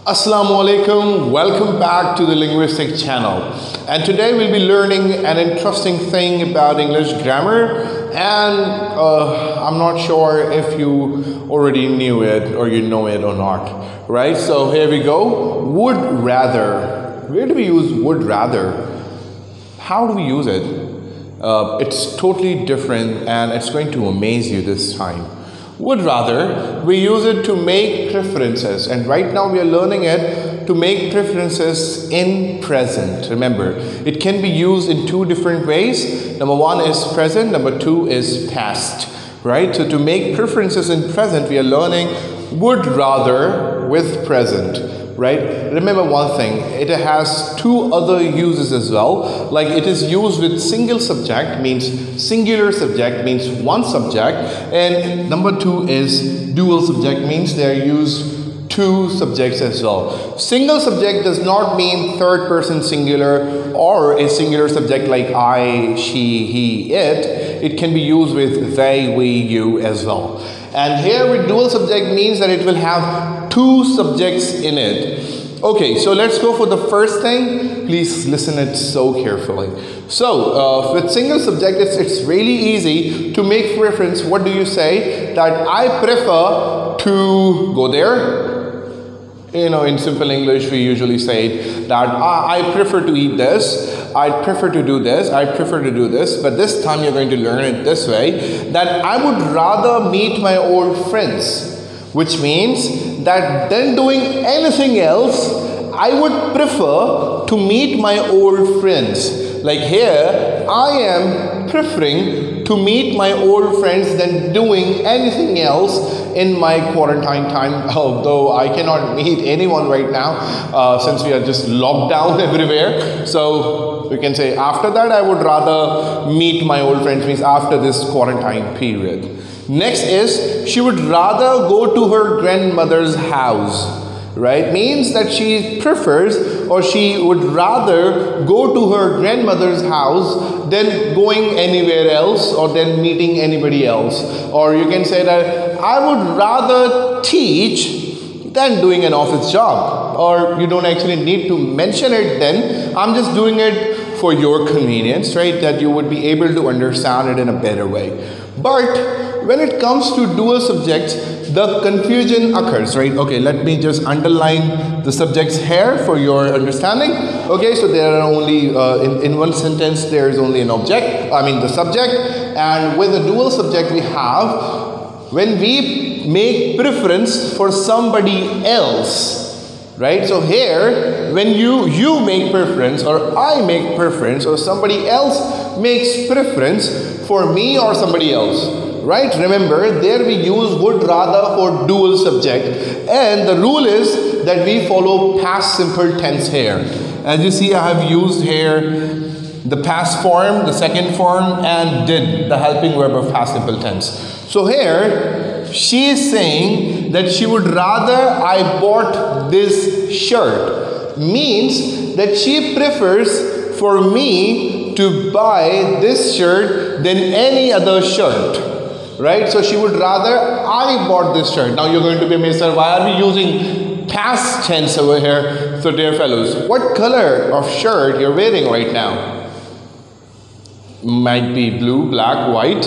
Assalamu alaikum, welcome back to the Linguistic Channel. And today we'll be learning an interesting thing about English grammar. And uh, I'm not sure if you already knew it or you know it or not, right? So here we go. Would rather. Where do we use would rather? How do we use it? Uh, it's totally different and it's going to amaze you this time would rather we use it to make preferences. And right now we are learning it to make preferences in present. Remember it can be used in two different ways. Number one is present number two is past right? So to make preferences in present we are learning would rather with present right? Remember one thing, it has two other uses as well. Like it is used with single subject, means singular subject, means one subject. And number two is dual subject, means they are used two subjects as well. Single subject does not mean third person singular or a singular subject like I, she, he, it. It can be used with they, we, you as well. And here with dual subject means that it will have two subjects in it. Okay, so let's go for the first thing. Please listen it so carefully. So, uh, with single subject, it's, it's really easy to make reference. What do you say? That I prefer to go there. You know, in simple English, we usually say that I, I prefer to eat this. I prefer to do this, I prefer to do this, but this time you're going to learn it this way that I would rather meet my old friends, which means that than doing anything else, I would prefer to meet my old friends. Like here, I am preferring to meet my old friends than doing anything else in my quarantine time, although I cannot meet anyone right now uh, since we are just locked down everywhere. So we can say after that, I would rather meet my old friends, means after this quarantine period. Next is she would rather go to her grandmother's house right? Means that she prefers or she would rather go to her grandmother's house than going anywhere else or than meeting anybody else. Or you can say that i would rather teach than doing an office job. Or you don't actually need to mention it then. I'm just doing it for your convenience right that you would be able to understand it in a better way but when it comes to dual subjects the confusion occurs, right? Okay, let me just underline the subjects here for your understanding. Okay, so there are only, uh, in, in one sentence, there is only an object, I mean the subject, and with a dual subject we have, when we make preference for somebody else, right? So here when you you make preference or i make preference or somebody else makes preference for me or somebody else right? Remember there we use would rather for dual subject. And the rule is that we follow past simple tense here. As you see i have used here the past form the second form and did the helping verb of past simple tense. So here she is saying that she would rather i bought this shirt means that she prefers for me to buy this shirt than any other shirt right? So she would rather I bought this shirt. Now you're going to be amazed, sir. why are we using past tense over here? So dear fellows, what color of shirt you're wearing right now? Might be blue, black, white.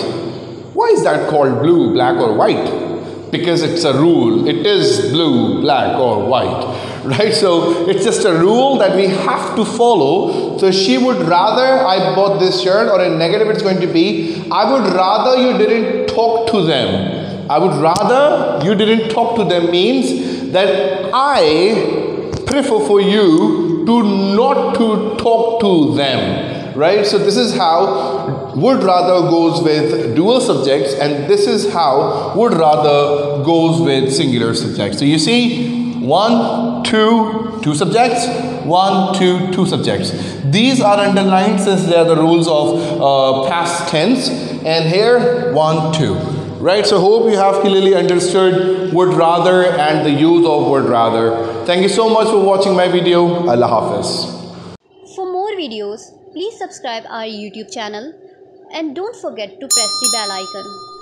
Why is that called blue, black or white? Because it's a rule. It is blue, black or white right? So it's just a rule that we have to follow. So she would rather I bought this shirt, or in negative, it's going to be I would rather you didn't talk to them. I would rather you didn't talk to them means that I prefer for you to not to talk to them, right? So this is how would rather goes with dual subjects, and this is how would rather goes with singular subjects. So you see, one, two, two subjects, one, two, two subjects. These are underlined since they are the rules of uh, past tense. And here, one, two. Right, so hope you have clearly understood would rather and the use of would rather. Thank you so much for watching my video. Allah Hafiz. For more videos, please subscribe our YouTube channel and don't forget to press the bell icon.